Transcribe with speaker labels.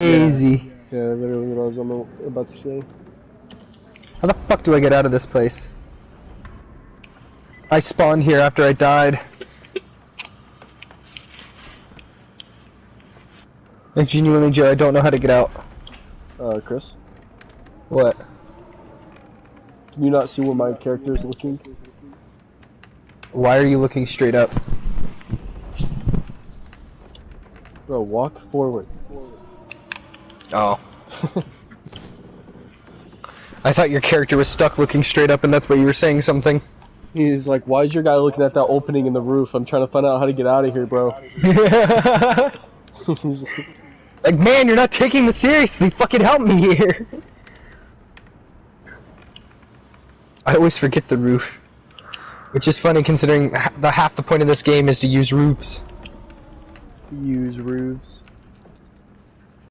Speaker 1: Easy.
Speaker 2: Yeah, literally what I was on the, about to say.
Speaker 1: How the fuck do I get out of this place? I spawned here after I died. Like genuinely, Joe, I don't know how to get out.
Speaker 2: Uh, Chris,
Speaker 1: What?
Speaker 2: can you not see where my character is looking?
Speaker 1: Why are you looking straight up?
Speaker 2: Bro, walk forward.
Speaker 1: Oh. I thought your character was stuck looking straight up and that's why you were saying something.
Speaker 2: He's like, why is your guy looking at that opening in the roof? I'm trying to find out how to get out of here, bro. Like,
Speaker 1: man, you're not taking this seriously. Fucking help me here. I always forget the roof. Which is funny considering the half the point of this game is to use roofs.
Speaker 2: Use roofs.